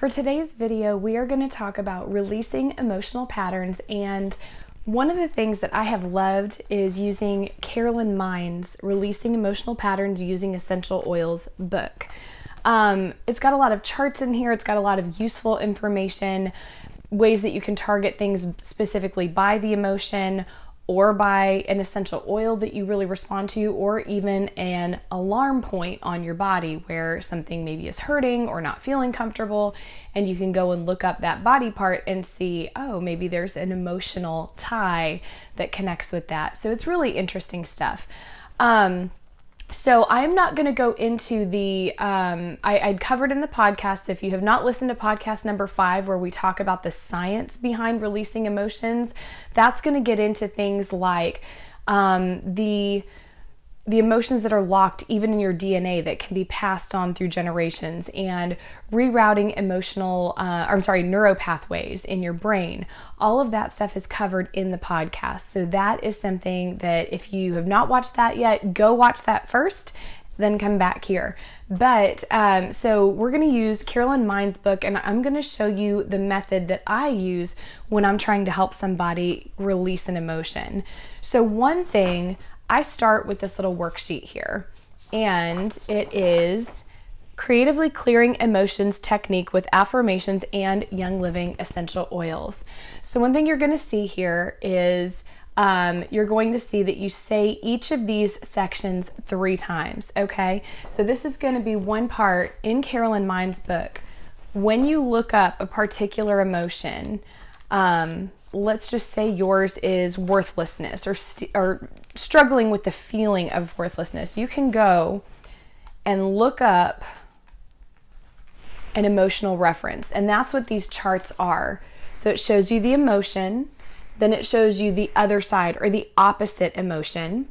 For today's video, we are going to talk about releasing emotional patterns and one of the things that I have loved is using Carolyn Mein's Releasing Emotional Patterns Using Essential Oils book. Um, it's got a lot of charts in here, it's got a lot of useful information, ways that you can target things specifically by the emotion or by an essential oil that you really respond to, or even an alarm point on your body where something maybe is hurting or not feeling comfortable. And you can go and look up that body part and see, oh, maybe there's an emotional tie that connects with that. So it's really interesting stuff. Um, so I'm not going to go into the, um, I, I'd covered in the podcast. If you have not listened to podcast number five, where we talk about the science behind releasing emotions, that's going to get into things like um, the the emotions that are locked even in your DNA that can be passed on through generations and rerouting emotional, uh, I'm sorry, neuro pathways in your brain. All of that stuff is covered in the podcast. So that is something that if you have not watched that yet, go watch that first then come back here. But um, so we're going to use Carolyn Mein's book, and I'm going to show you the method that I use when I'm trying to help somebody release an emotion. So, one thing I start with this little worksheet here, and it is creatively clearing emotions technique with affirmations and Young Living essential oils. So, one thing you're going to see here is um, you're going to see that you say each of these sections three times, okay? So, this is going to be one part in Carolyn Mein's book. When you look up a particular emotion, um, let's just say yours is worthlessness or, st- or struggling with the feeling of worthlessness, you can go and look up an emotional reference. And that's what these charts are. So it shows you the emotion, then it shows you the other side or the opposite emotion,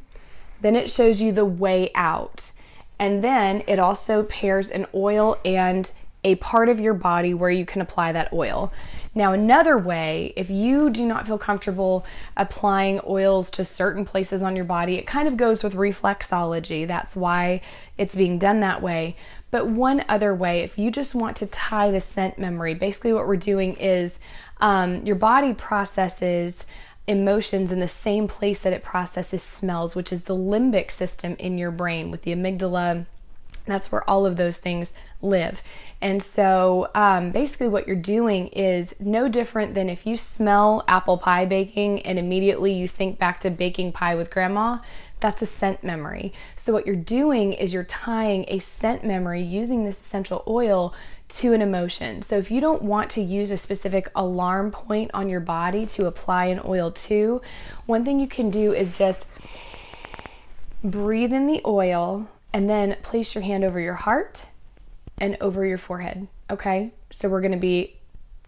then it shows you the way out. And then it also pairs an oil and a part of your body where you can apply that oil. Now, another way, if you do not feel comfortable applying oils to certain places on your body, it kind of goes with reflexology. That's why it's being done that way. But one other way, if you just want to tie the scent memory, basically what we're doing is um, your body processes emotions in the same place that it processes smells, which is the limbic system in your brain with the amygdala that's where all of those things live. And so um, basically, what you're doing is no different than if you smell apple pie baking and immediately you think back to baking pie with grandma. That's a scent memory. So, what you're doing is you're tying a scent memory using this essential oil to an emotion. So, if you don't want to use a specific alarm point on your body to apply an oil to, one thing you can do is just breathe in the oil and then place your hand over your heart and over your forehead. Okay. So we're going to be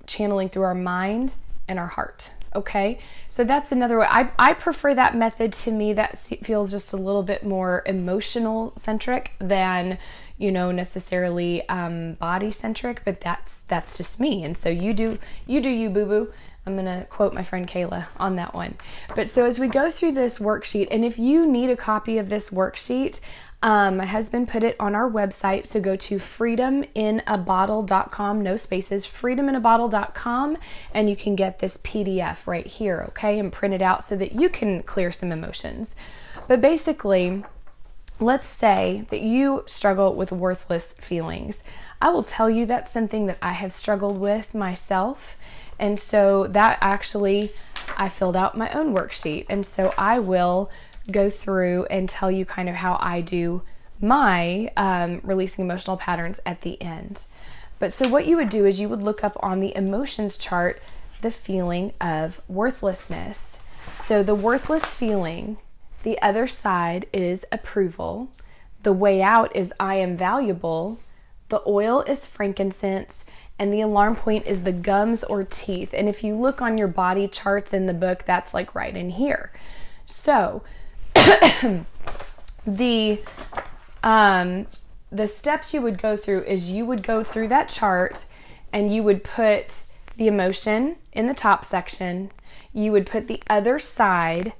channeling through our mind and our heart. Okay. So that's another way. I, I prefer that method to me. That feels just a little bit more emotional centric than, you know, necessarily um, body centric, but that's, that's just me. And so you do, you do you boo boo. I'm going to quote my friend Kayla on that one. But so as we go through this worksheet, and if you need a copy of this worksheet, um, my husband put it on our website. So go to freedominabottle.com, no spaces, freedominabottle.com, and you can get this PDF right here, okay, and print it out so that you can clear some emotions. But basically, let's say that you struggle with worthless feelings. I will tell you that's something that I have struggled with myself. And so that actually, I filled out my own worksheet. And so I will go through and tell you kind of how I do my um, releasing emotional patterns at the end. But so, what you would do is you would look up on the emotions chart the feeling of worthlessness. So, the worthless feeling, the other side is approval. The way out is I am valuable. The oil is frankincense. And the alarm point is the gums or teeth. And if you look on your body charts in the book, that's like right in here. So, the um, the steps you would go through is you would go through that chart and you would put the emotion in the top section, you would put the other side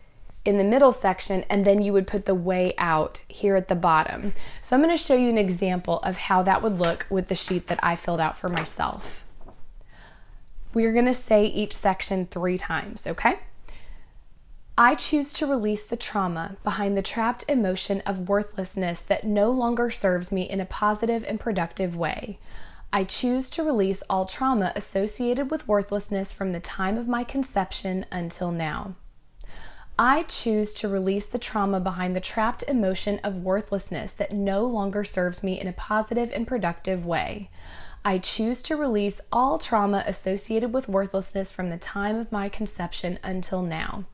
in the middle section, and then you would put the way out here at the bottom. So I'm going to show you an example of how that would look with the sheet that I filled out for myself. We're going to say each section three times, okay? I choose to release the trauma behind the trapped emotion of worthlessness that no longer serves me in a positive and productive way. I choose to release all trauma associated with worthlessness from the time of my conception until now. I choose to release the trauma behind the trapped emotion of worthlessness that no longer serves me in a positive and productive way. I choose to release all trauma associated with worthlessness from the time of my conception until now.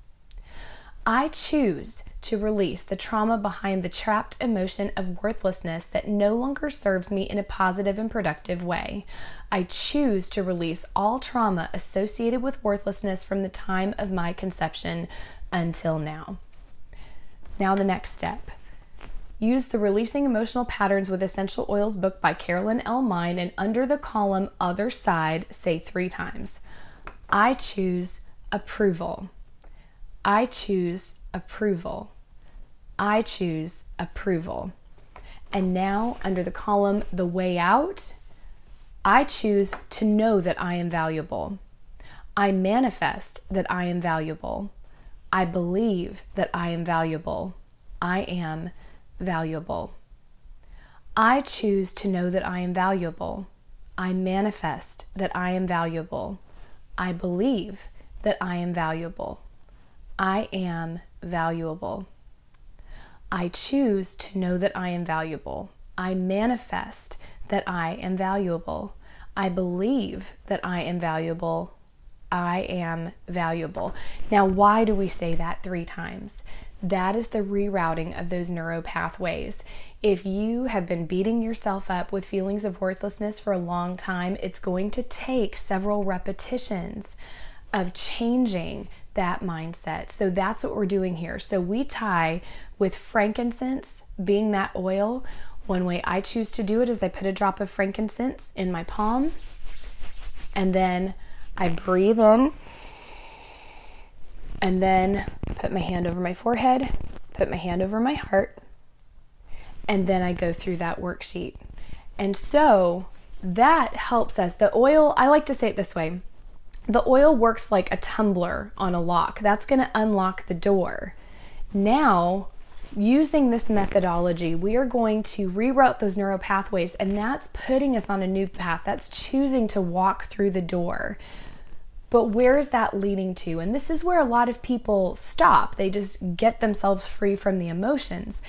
I choose to release the trauma behind the trapped emotion of worthlessness that no longer serves me in a positive and productive way. I choose to release all trauma associated with worthlessness from the time of my conception until now. Now, the next step. Use the Releasing Emotional Patterns with Essential Oils book by Carolyn L. Mein and under the column Other Side, say three times I choose approval. I choose approval. I choose approval. And now, under the column The Way Out, I choose to know that I am valuable. I manifest that I am valuable. I believe that I am valuable. I am valuable. I choose to know that I am valuable. I manifest that I am valuable. I believe that I am valuable. I am valuable. I choose to know that I am valuable. I manifest that I am valuable. I believe that I am valuable. I am valuable. Now, why do we say that three times? That is the rerouting of those neuro pathways. If you have been beating yourself up with feelings of worthlessness for a long time, it's going to take several repetitions of changing that mindset. So that's what we're doing here. So we tie with frankincense being that oil. One way I choose to do it is I put a drop of frankincense in my palm and then I breathe in and then put my hand over my forehead, put my hand over my heart, and then I go through that worksheet. And so that helps us. The oil, I like to say it this way the oil works like a tumbler on a lock. That's going to unlock the door. Now, using this methodology, we are going to reroute those neural pathways, and that's putting us on a new path. That's choosing to walk through the door. But where is that leading to? And this is where a lot of people stop. They just get themselves free from the emotions.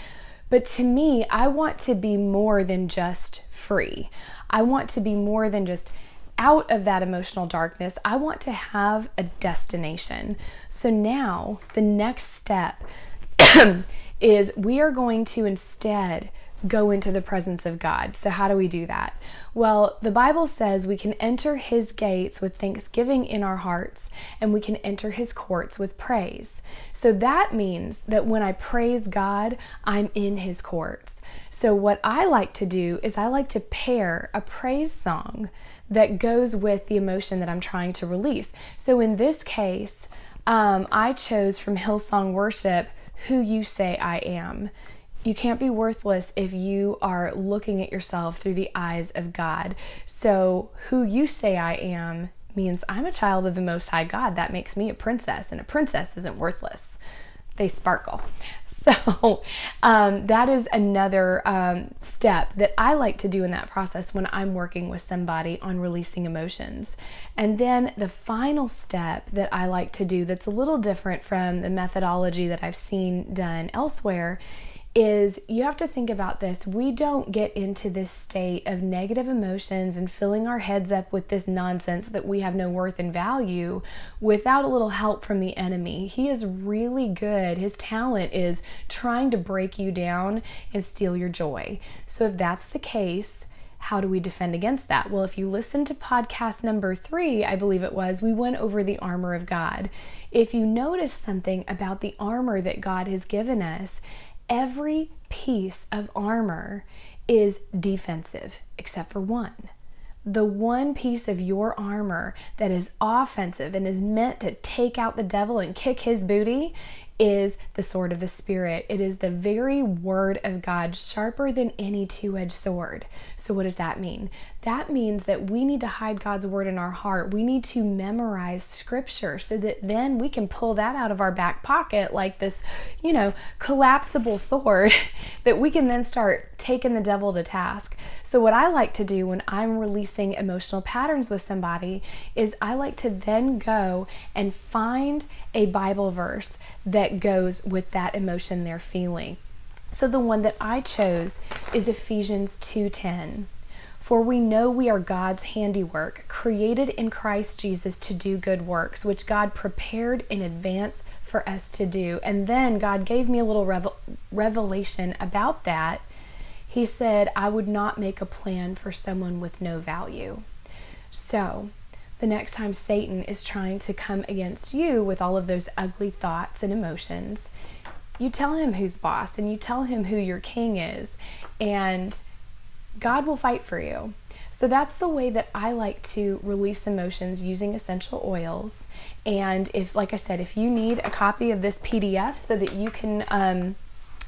But to me, I want to be more than just free. I want to be more than just out of that emotional darkness, I want to have a destination. So now the next step is we are going to instead go into the presence of God. So, how do we do that? Well, the Bible says we can enter His gates with thanksgiving in our hearts and we can enter His courts with praise. So, that means that when I praise God, I'm in His courts. So, what I like to do is I like to pair a praise song that goes with the emotion that I'm trying to release. So, in this case, um, I chose from Hillsong Worship, Who You Say I Am. You can't be worthless if you are looking at yourself through the eyes of God. So, who you say I am means I'm a child of the Most High God. That makes me a princess, and a princess isn't worthless. They sparkle. So, um, that is another um, step that I like to do in that process when I'm working with somebody on releasing emotions. And then the final step that I like to do that's a little different from the methodology that I've seen done elsewhere is you have to think about this. We don't get into this state of negative emotions and filling our heads up with this nonsense that we have no worth and value without a little help from the enemy. He is really good. His talent is trying to break you down and steal your joy. So, if that's the case, how do we defend against that? Well, if you listen to podcast number three, I believe it was, we went over the armor of God. If you notice something about the armor that God has given us, every piece of armor is defensive except for one. The one piece of your armor that is offensive and is meant to take out the devil and kick his booty is the sword of the Spirit. It is the very word of God, sharper than any two edged sword. So, what does that mean? That means that we need to hide God's word in our heart. We need to memorize scripture so that then we can pull that out of our back pocket like this, you know, collapsible sword that we can then start taking the devil to task. So, what I like to do when I'm releasing emotional patterns with somebody is I like to then go and find a Bible verse that goes with that emotion they're feeling. So the one that I chose is Ephesians 2:10. For we know we are God's handiwork, created in Christ Jesus to do good works, which God prepared in advance for us to do. And then God gave me a little revel- revelation about that. He said, I would not make a plan for someone with no value. So, the next time Satan is trying to come against you with all of those ugly thoughts and emotions, you tell him who's boss and you tell him who your king is, and God will fight for you. So that's the way that I like to release emotions using essential oils. And if, like I said, if you need a copy of this PDF so that you can um,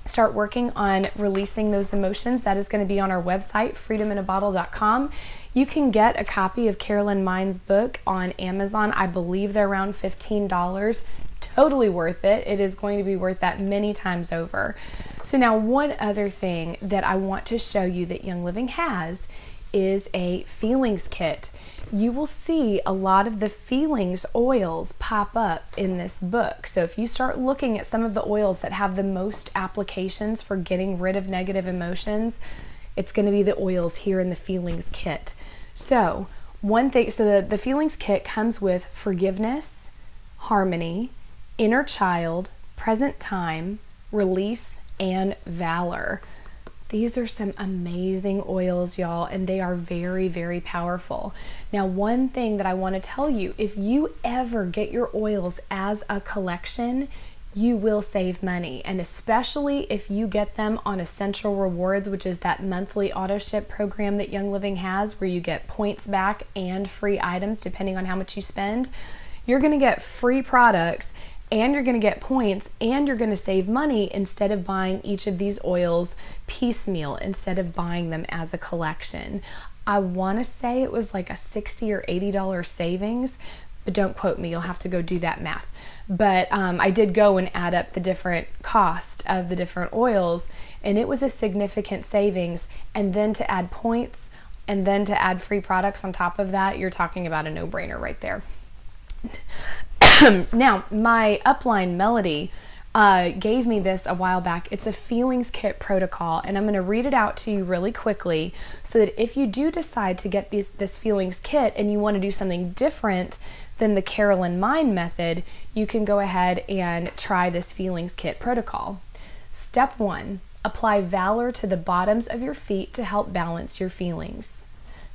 start working on releasing those emotions, that is going to be on our website, freedominabottle.com. You can get a copy of Carolyn Mein's book on Amazon. I believe they're around $15. Totally worth it. It is going to be worth that many times over. So, now one other thing that I want to show you that Young Living has is a feelings kit. You will see a lot of the feelings oils pop up in this book. So, if you start looking at some of the oils that have the most applications for getting rid of negative emotions, it's going to be the oils here in the feelings kit. So, one thing, so the, the feelings kit comes with forgiveness, harmony, inner child, present time, release, and valor. These are some amazing oils, y'all, and they are very, very powerful. Now, one thing that I want to tell you if you ever get your oils as a collection, you will save money. And especially if you get them on Essential Rewards, which is that monthly auto ship program that Young Living has, where you get points back and free items depending on how much you spend, you're going to get free products and you're going to get points and you're going to save money instead of buying each of these oils piecemeal instead of buying them as a collection. I want to say it was like a 60 or 80 dollar savings, but don't quote me, you'll have to go do that math. But um, I did go and add up the different cost of the different oils, and it was a significant savings. And then to add points and then to add free products on top of that, you're talking about a no brainer right there. now, my upline melody uh, gave me this a while back. It's a feelings kit protocol, and I'm going to read it out to you really quickly so that if you do decide to get this, this feelings kit and you want to do something different than the Carolyn Mein method, you can go ahead and try this feelings kit protocol. Step one apply valor to the bottoms of your feet to help balance your feelings.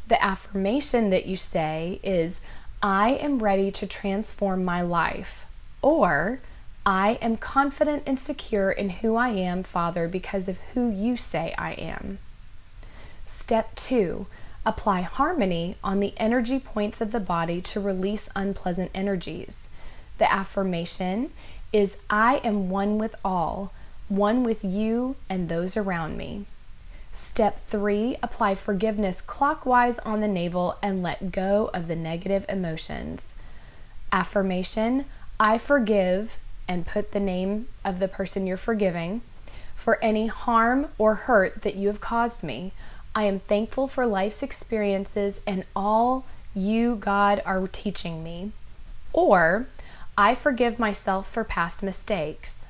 The affirmation that you say is, I am ready to transform my life, or I am confident and secure in who I am, Father, because of who you say I am. Step two, Apply harmony on the energy points of the body to release unpleasant energies. The affirmation is I am one with all, one with you and those around me. Step three, apply forgiveness clockwise on the navel and let go of the negative emotions. Affirmation I forgive and put the name of the person you're forgiving for any harm or hurt that you have caused me. I am thankful for life's experiences and all you, God, are teaching me. Or, I forgive myself for past mistakes.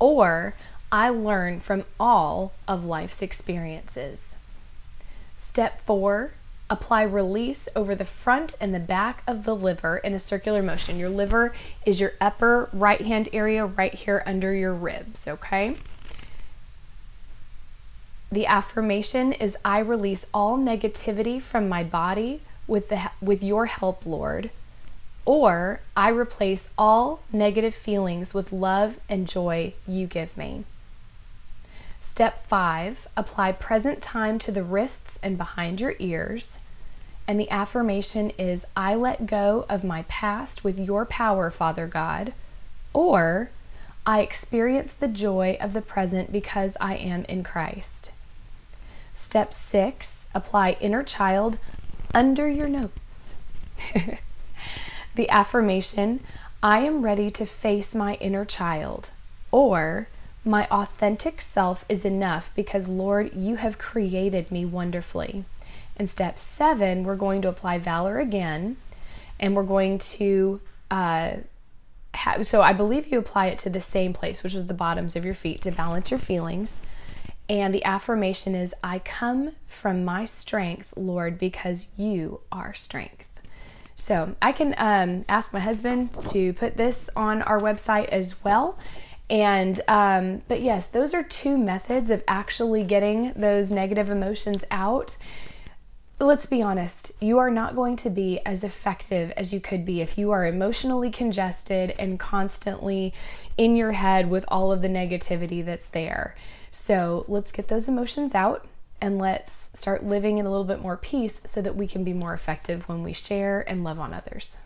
Or, I learn from all of life's experiences. Step four, apply release over the front and the back of the liver in a circular motion. Your liver is your upper right hand area right here under your ribs, okay? The affirmation is I release all negativity from my body with the with your help, Lord. Or I replace all negative feelings with love and joy you give me. Step 5, apply present time to the wrists and behind your ears. And the affirmation is I let go of my past with your power, Father God. Or I experience the joy of the present because I am in Christ. Step six, apply inner child under your nose. the affirmation, I am ready to face my inner child, or my authentic self is enough because, Lord, you have created me wonderfully. In step seven, we're going to apply valor again, and we're going to uh, have, so I believe you apply it to the same place, which is the bottoms of your feet to balance your feelings. And the affirmation is, I come from my strength, Lord, because you are strength. So I can um, ask my husband to put this on our website as well. And, um, but yes, those are two methods of actually getting those negative emotions out let's be honest, you are not going to be as effective as you could be if you are emotionally congested and constantly in your head with all of the negativity that's there. So let's get those emotions out and let's start living in a little bit more peace so that we can be more effective when we share and love on others.